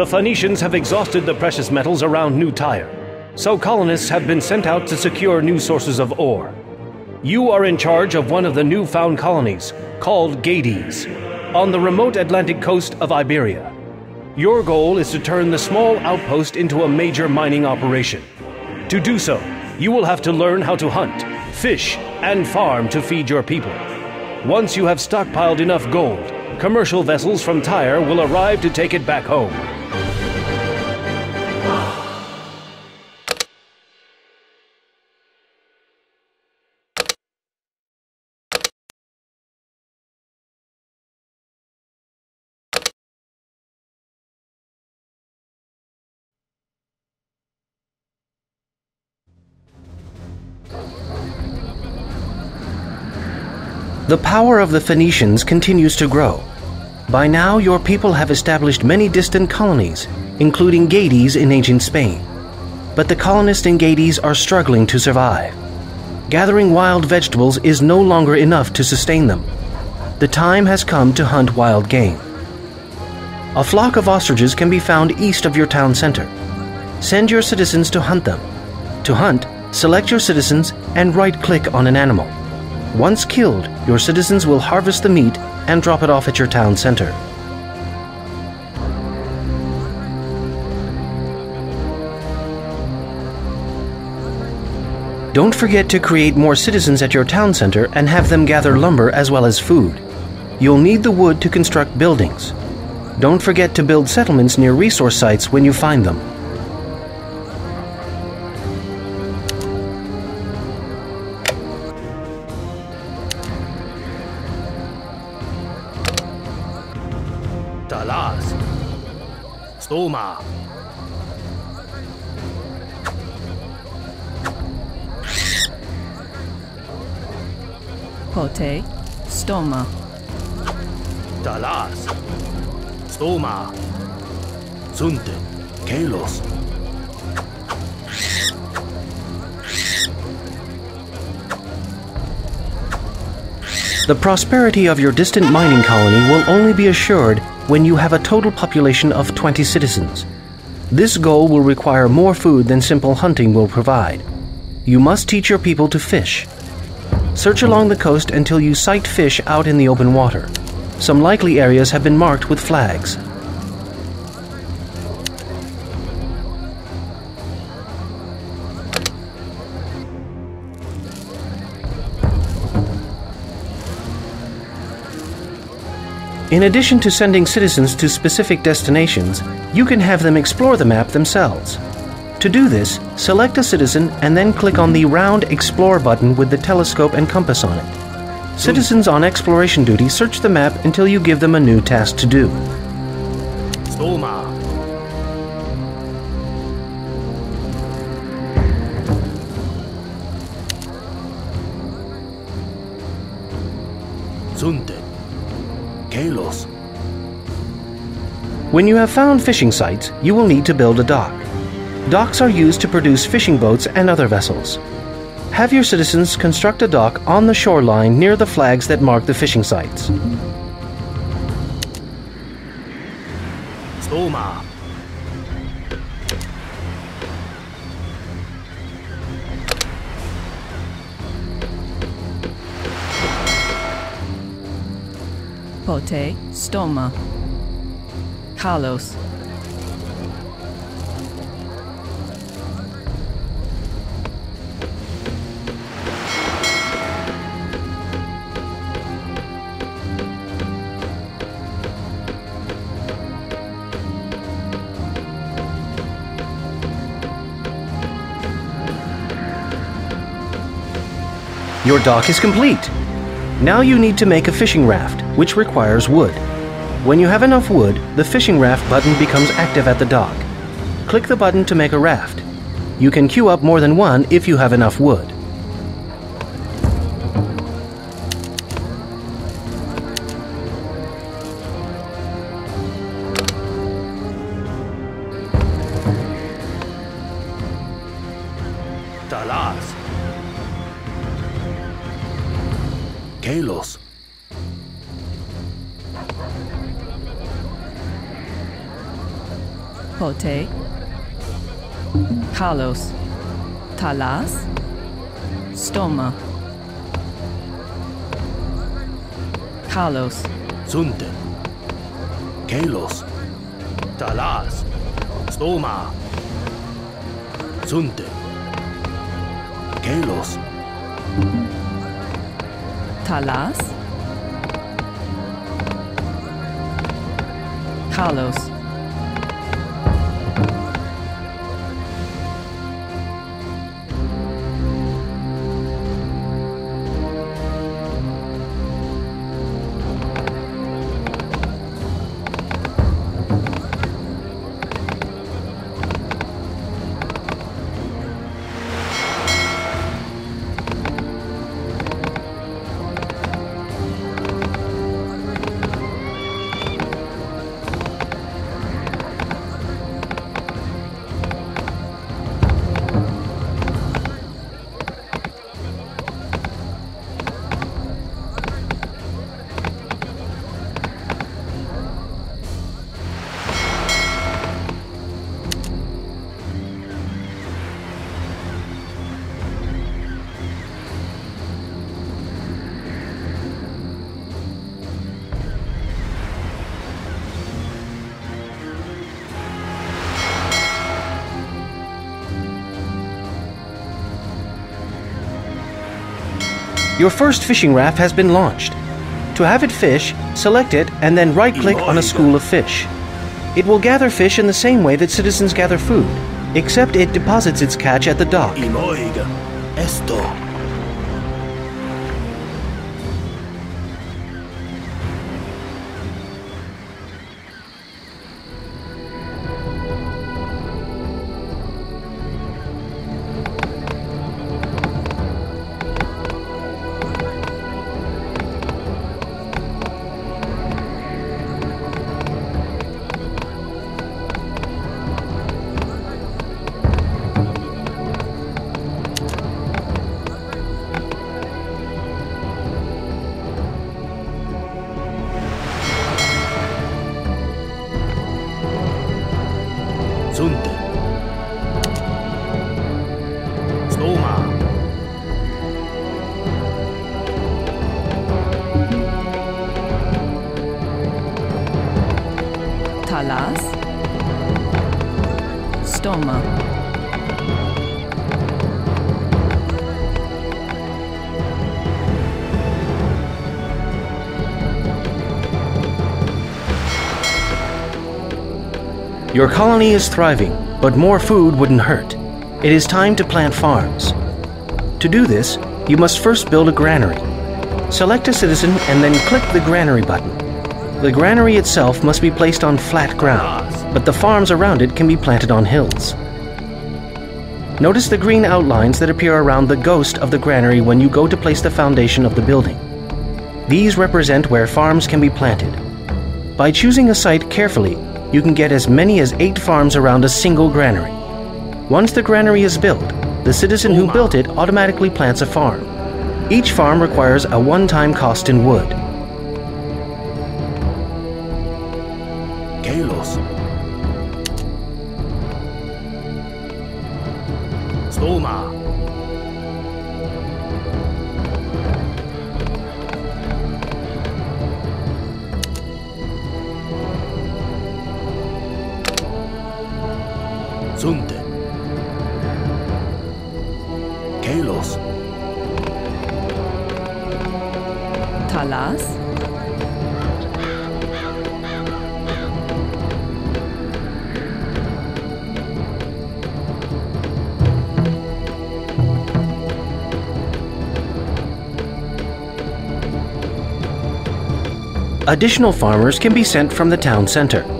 The Phoenicians have exhausted the precious metals around New Tyre, so colonists have been sent out to secure new sources of ore. You are in charge of one of the newfound colonies, called Gades, on the remote Atlantic coast of Iberia. Your goal is to turn the small outpost into a major mining operation. To do so, you will have to learn how to hunt, fish, and farm to feed your people. Once you have stockpiled enough gold, commercial vessels from Tyre will arrive to take it back home. The power of the Phoenicians continues to grow. By now, your people have established many distant colonies, including Gades in ancient Spain. But the colonists in Gades are struggling to survive. Gathering wild vegetables is no longer enough to sustain them. The time has come to hunt wild game. A flock of ostriches can be found east of your town center. Send your citizens to hunt them. To hunt, select your citizens and right click on an animal. Once killed, your citizens will harvest the meat and drop it off at your town center. Don't forget to create more citizens at your town center and have them gather lumber as well as food. You'll need the wood to construct buildings. Don't forget to build settlements near resource sites when you find them. Talas. Stoma. Pote, stoma, Talas. Stoma. Sunte. Kalos. The prosperity of your distant mining colony will only be assured when you have a total population of 20 citizens. This goal will require more food than simple hunting will provide. You must teach your people to fish. Search along the coast until you sight fish out in the open water. Some likely areas have been marked with flags. In addition to sending citizens to specific destinations, you can have them explore the map themselves. To do this, select a citizen and then click on the round Explore button with the telescope and compass on it. Citizens on exploration duty search the map until you give them a new task to do. Stoma. When you have found fishing sites, you will need to build a dock. Docks are used to produce fishing boats and other vessels. Have your citizens construct a dock on the shoreline near the flags that mark the fishing sites. Stoma. pote, stoma, kalos, Your dock is complete. Now you need to make a fishing raft, which requires wood. When you have enough wood, the fishing raft button becomes active at the dock. Click the button to make a raft. You can queue up more than one if you have enough wood. Kalos. Talas. Stoma. Kalos. Sunten. Kalos. Talas. Stoma. Sunten. Kalos. Talas. Kalos. Your first fishing raft has been launched. To have it fish, select it and then right click on a school of fish. It will gather fish in the same way that citizens gather food, except it deposits its catch at the dock. Your colony is thriving, but more food wouldn't hurt. It is time to plant farms. To do this, you must first build a granary. Select a citizen and then click the granary button. The granary itself must be placed on flat ground, but the farms around it can be planted on hills. Notice the green outlines that appear around the ghost of the granary when you go to place the foundation of the building. These represent where farms can be planted. By choosing a site carefully, you can get as many as eight farms around a single granary. Once the granary is built, the citizen who built it automatically plants a farm. Each farm requires a one time cost in wood. Sunten. Kalos. Talas. Additional farmers can be sent from the town center.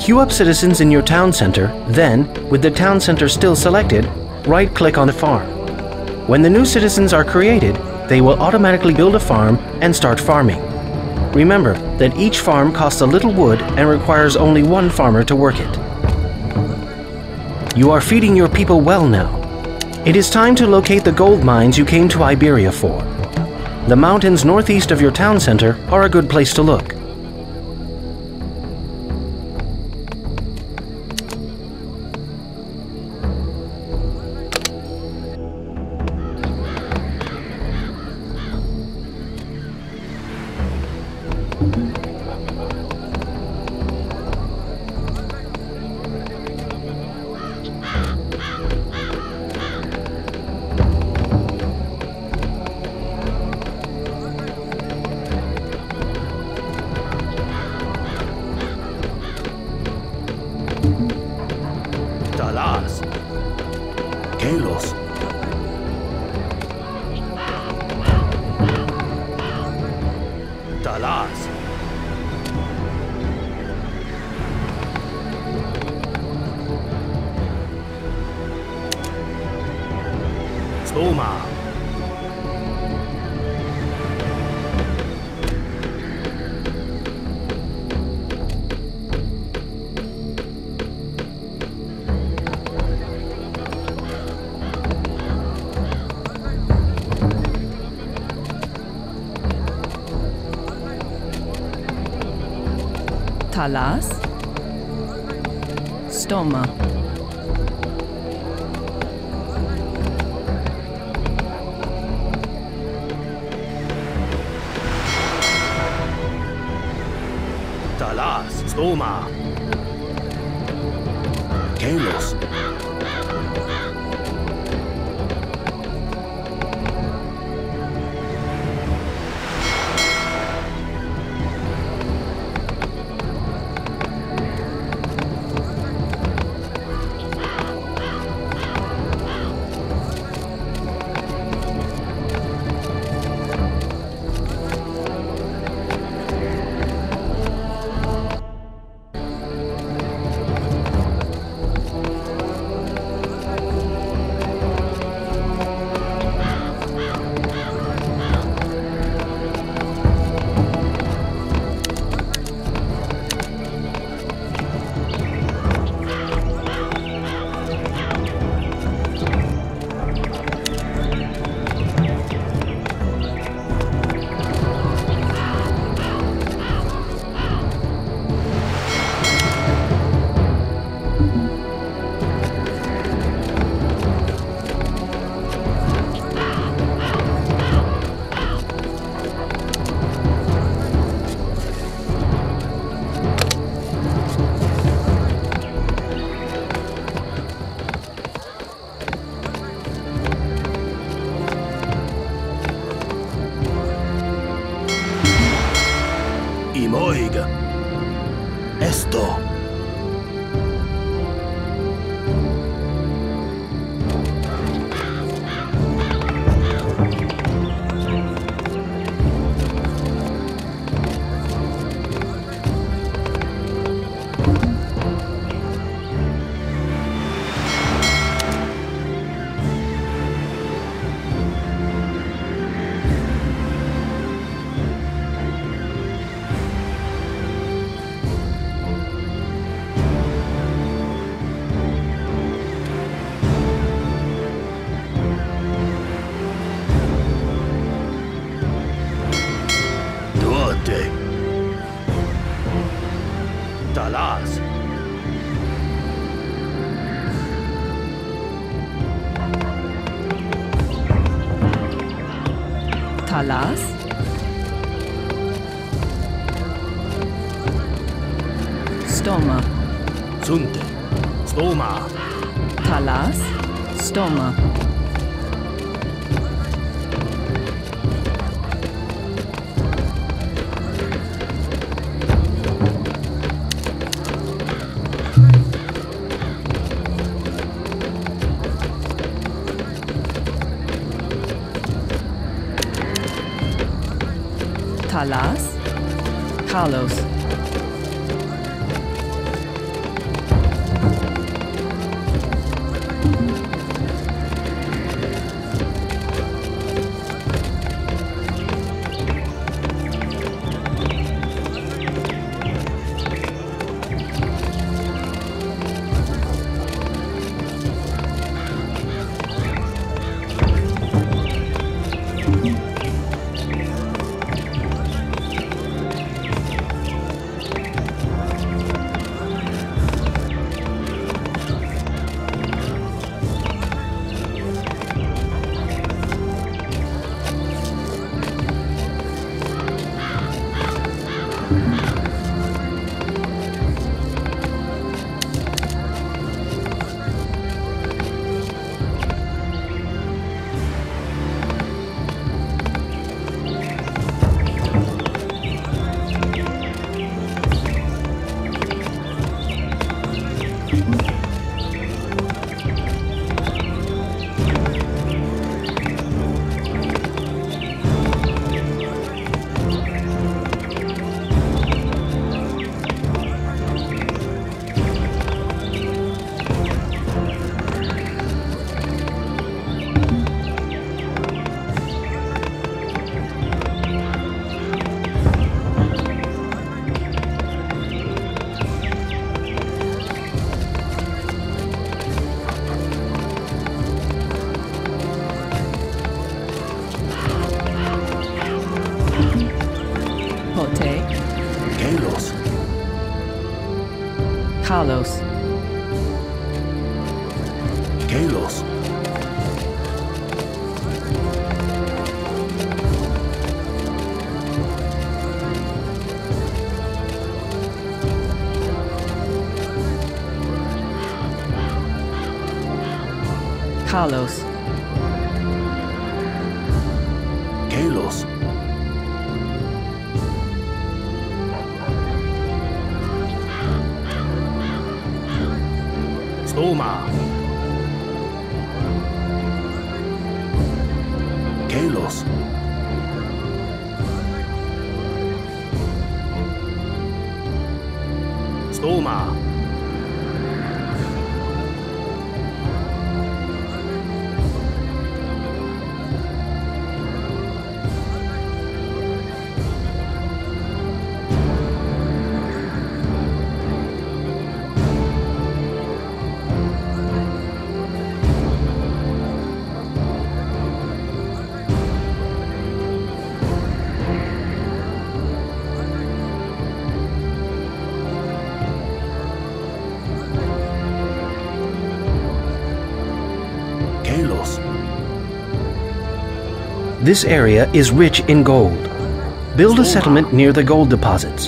Queue up citizens in your town center, then, with the town center still selected, right click on the farm. When the new citizens are created, they will automatically build a farm and start farming. Remember that each farm costs a little wood and requires only one farmer to work it. You are feeding your people well now. It is time to locate the gold mines you came to Iberia for. The mountains northeast of your town center are a good place to look. Kelos. Talas. Stoma. Talas. Spuma. Kalos. y Moig. Esto Talas. Stoma. Sunte. Spuma. Talas. Stoma. Carlos. Carlos. Kalos. Stoma. Kalos. Stoma. This area is rich in gold. Build a settlement near the gold deposits.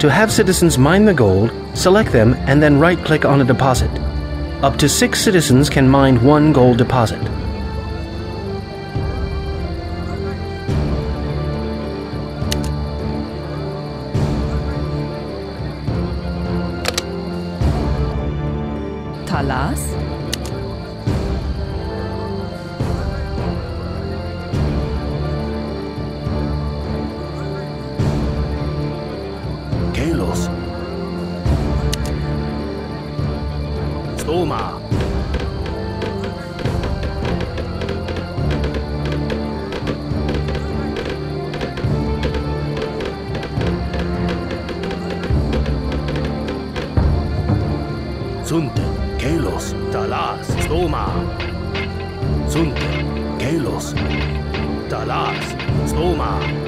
To have citizens mine the gold, select them and then right click on a deposit. Up to six citizens can mine one gold deposit. Stoma. Sunte. Kalos. Talas. Stoma.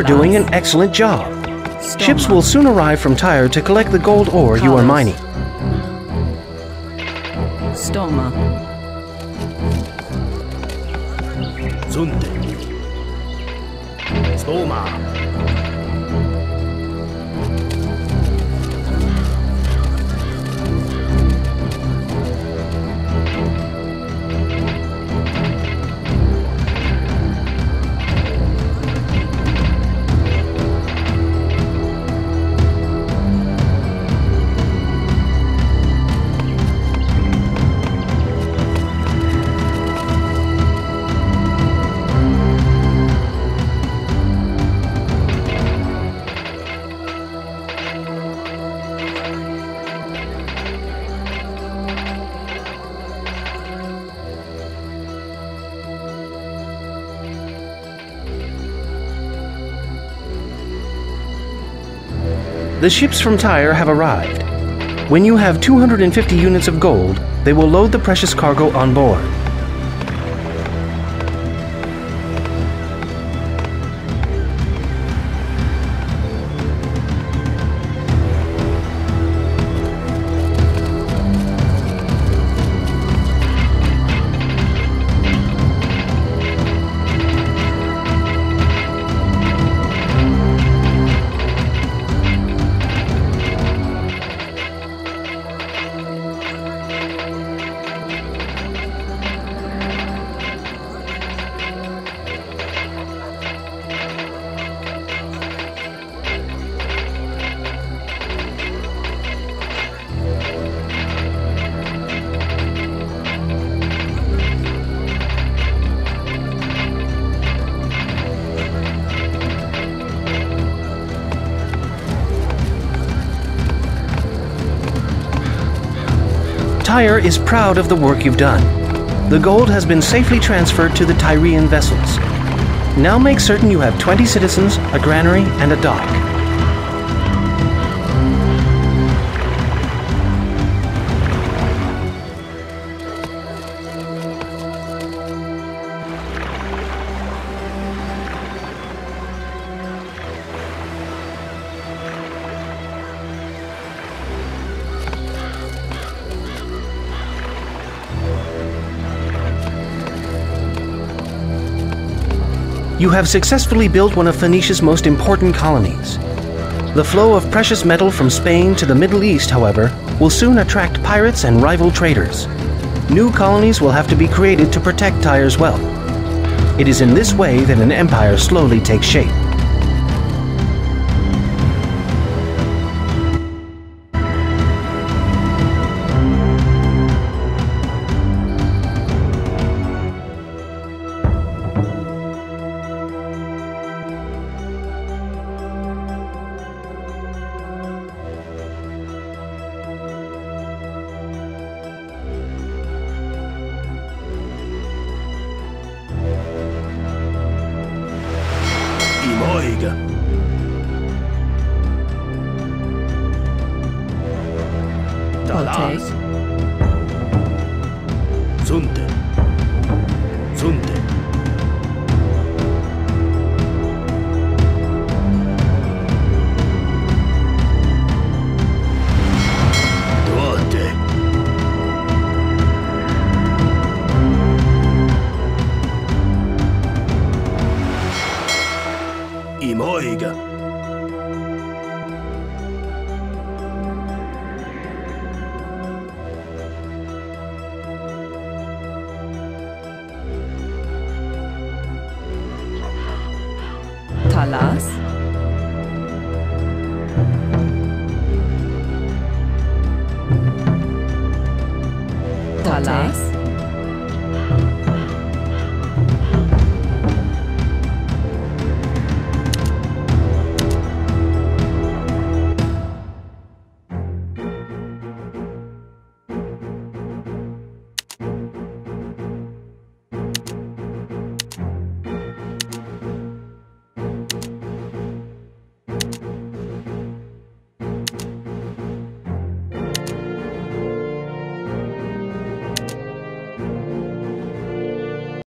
Are doing an excellent job. Ships will soon arrive from Tyre to collect the gold ore you are mining. Stoma. Sunte. Stoma. The ships from Tyre have arrived. When you have 250 units of gold, they will load the precious cargo on board. Tyre is proud of the work you've done. The gold has been safely transferred to the Tyrian vessels. Now make certain you have 20 citizens, a granary, and a dock. You have successfully built one of Phoenicia's most important colonies. The flow of precious metal from Spain to the Middle East, however, will soon attract pirates and rival traders. New colonies will have to be created to protect Tyre's wealth. It is in this way that an empire slowly takes shape. Talas.